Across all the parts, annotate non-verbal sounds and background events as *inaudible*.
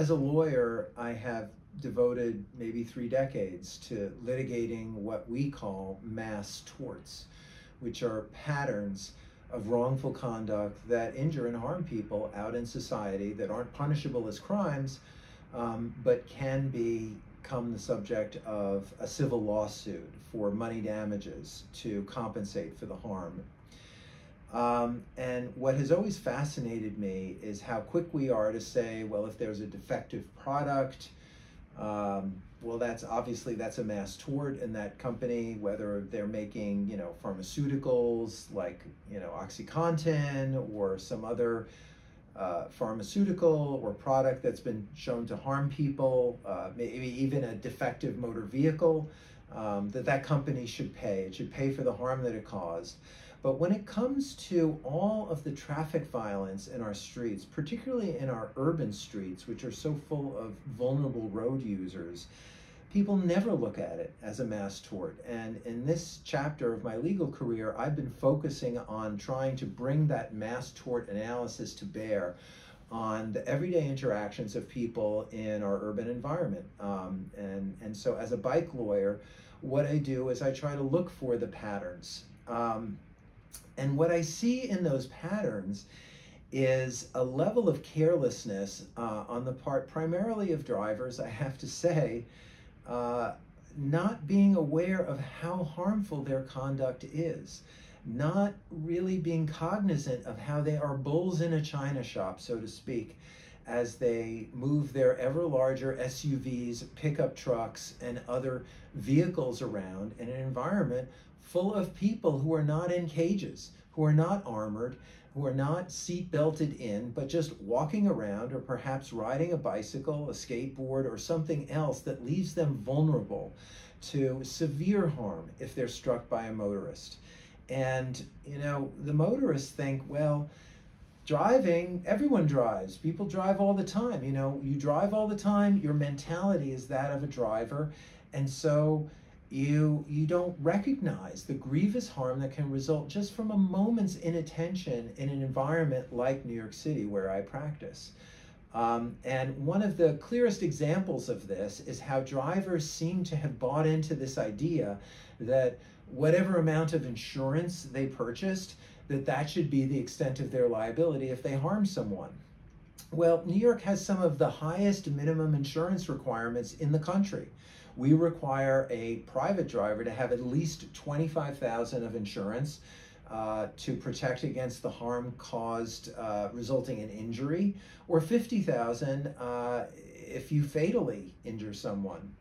As a lawyer, I have devoted maybe three decades to litigating what we call mass torts, which are patterns of wrongful conduct that injure and harm people out in society that aren't punishable as crimes, um, but can become the subject of a civil lawsuit for money damages to compensate for the harm. Um, and what has always fascinated me is how quick we are to say, well, if there's a defective product, um, well, that's obviously that's a mass tort in that company, whether they're making you know pharmaceuticals like you know OxyContin or some other uh, pharmaceutical or product that's been shown to harm people, uh, maybe even a defective motor vehicle, um, that that company should pay. It should pay for the harm that it caused. But when it comes to all of the traffic violence in our streets, particularly in our urban streets, which are so full of vulnerable road users, people never look at it as a mass tort. And in this chapter of my legal career, I've been focusing on trying to bring that mass tort analysis to bear on the everyday interactions of people in our urban environment. Um, and, and so as a bike lawyer, what I do is I try to look for the patterns. Um, and what I see in those patterns is a level of carelessness uh, on the part primarily of drivers, I have to say, uh, not being aware of how harmful their conduct is, not really being cognizant of how they are bulls in a china shop, so to speak, as they move their ever larger SUVs, pickup trucks, and other vehicles around in an environment full of people who are not in cages, who are not armored, who are not seat belted in, but just walking around or perhaps riding a bicycle, a skateboard, or something else that leaves them vulnerable to severe harm if they're struck by a motorist. And, you know, the motorists think, well, driving, everyone drives. People drive all the time. You know, you drive all the time, your mentality is that of a driver. And so, you you don't recognize the grievous harm that can result just from a moment's inattention in an environment like New York City where I practice. Um, and one of the clearest examples of this is how drivers seem to have bought into this idea that whatever amount of insurance they purchased, that that should be the extent of their liability if they harm someone. Well, New York has some of the highest minimum insurance requirements in the country we require a private driver to have at least 25,000 of insurance uh, to protect against the harm caused uh, resulting in injury, or 50,000 uh, if you fatally injure someone.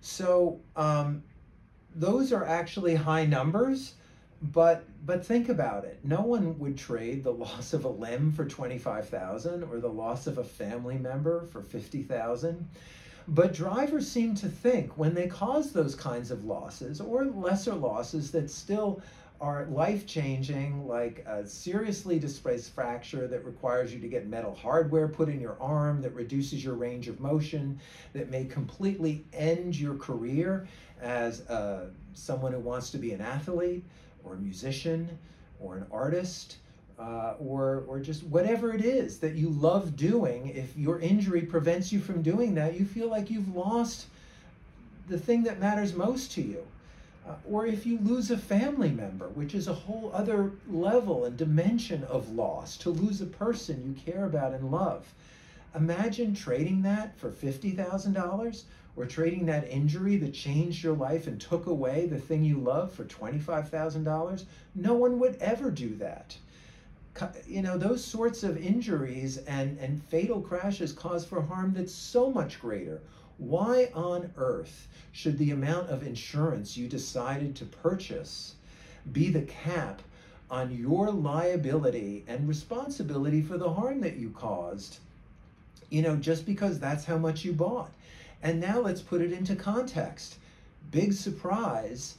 So um, those are actually high numbers, but but think about it. No one would trade the *laughs* loss of a limb for 25,000 or the loss of a family member for 50,000. But drivers seem to think when they cause those kinds of losses or lesser losses that still are life changing, like a seriously displaced fracture that requires you to get metal hardware put in your arm, that reduces your range of motion, that may completely end your career as uh, someone who wants to be an athlete or a musician or an artist uh, or, or just whatever it is that you love doing, if your injury prevents you from doing that, you feel like you've lost the thing that matters most to you. Uh, or if you lose a family member, which is a whole other level and dimension of loss, to lose a person you care about and love. Imagine trading that for $50,000 or trading that injury that changed your life and took away the thing you love for $25,000. No one would ever do that you know, those sorts of injuries and, and fatal crashes cause for harm that's so much greater. Why on earth should the amount of insurance you decided to purchase be the cap on your liability and responsibility for the harm that you caused? You know, just because that's how much you bought. And now let's put it into context. Big surprise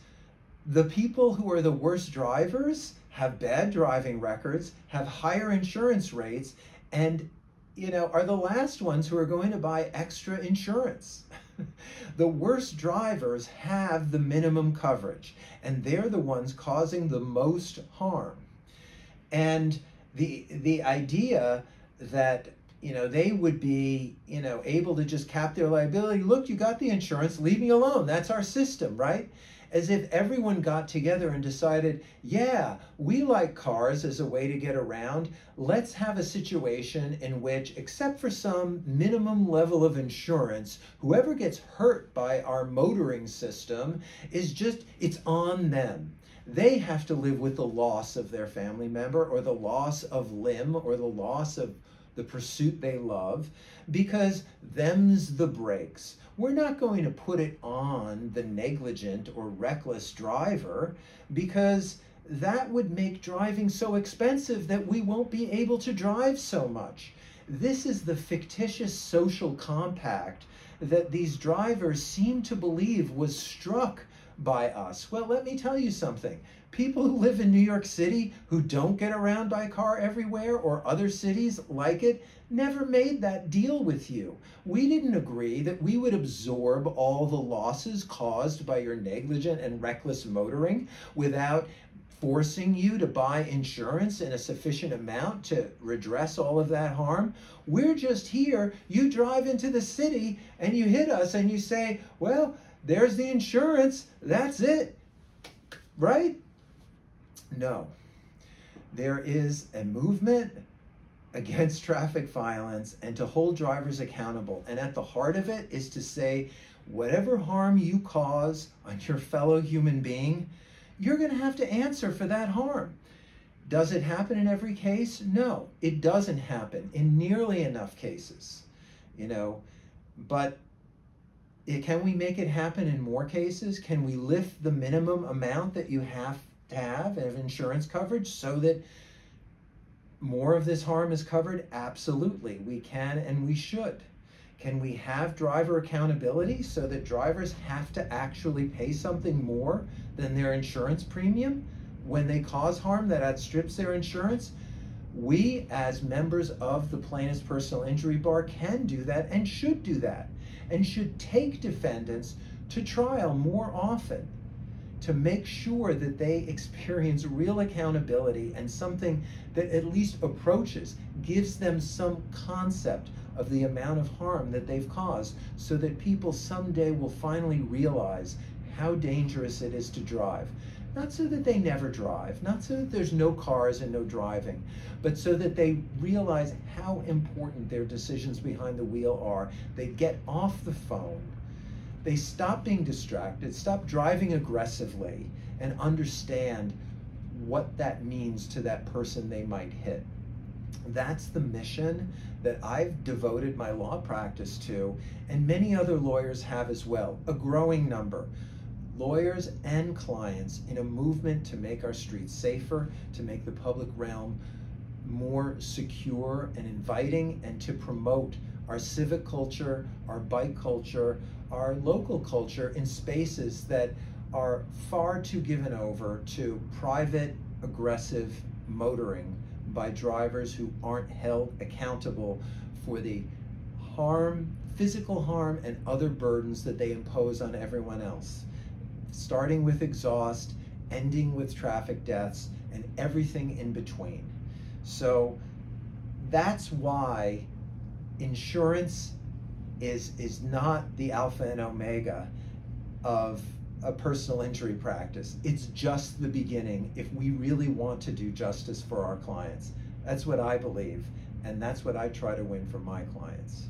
the people who are the worst drivers have bad driving records, have higher insurance rates, and you know, are the last ones who are going to buy extra insurance. *laughs* the worst drivers have the minimum coverage, and they're the ones causing the most harm. And the the idea that you know, they would be, you know, able to just cap their liability. Look, you got the insurance, leave me alone. That's our system, right? As if everyone got together and decided, yeah, we like cars as a way to get around. Let's have a situation in which, except for some minimum level of insurance, whoever gets hurt by our motoring system is just, it's on them they have to live with the loss of their family member or the loss of limb or the loss of the pursuit they love, because them's the breaks. We're not going to put it on the negligent or reckless driver because that would make driving so expensive that we won't be able to drive so much. This is the fictitious social compact that these drivers seem to believe was struck by us. Well, let me tell you something. People who live in New York City who don't get around by car everywhere or other cities like it never made that deal with you. We didn't agree that we would absorb all the losses caused by your negligent and reckless motoring without forcing you to buy insurance in a sufficient amount to redress all of that harm. We're just here. You drive into the city and you hit us and you say, well, there's the insurance. That's it. Right? No. There is a movement against *laughs* traffic violence and to hold drivers accountable. And at the heart of it is to say, whatever harm you cause on your fellow human being, you're going to have to answer for that harm. Does it happen in every case? No, it doesn't happen in nearly enough cases. You know, but can we make it happen in more cases? Can we lift the minimum amount that you have to have of insurance coverage so that more of this harm is covered? Absolutely. We can and we should. Can we have driver accountability so that drivers have to actually pay something more than their insurance premium when they cause harm that outstrips their insurance? We, as members of the plaintiff's personal injury bar, can do that and should do that and should take defendants to trial more often to make sure that they experience real accountability and something that at least approaches, gives them some concept of the amount of harm that they've caused so that people someday will finally realize how dangerous it is to drive. Not so that they never drive, not so that there's no cars and no driving, but so that they realize how important their decisions behind the wheel are. They get off the phone, they stop being distracted, stop driving aggressively, and understand what that means to that person they might hit. That's the mission that I've devoted my law practice to, and many other lawyers have as well, a growing number lawyers and clients in a movement to make our streets safer, to make the public realm more secure and inviting, and to promote our civic culture, our bike culture, our local culture in spaces that are far too given over to private aggressive motoring by drivers who aren't held accountable for the harm, physical harm, and other burdens that they impose on everyone else starting with exhaust, ending with traffic deaths, and everything in between. So that's why insurance is, is not the alpha and omega of a personal injury practice. It's just the beginning if we really want to do justice for our clients. That's what I believe, and that's what I try to win for my clients.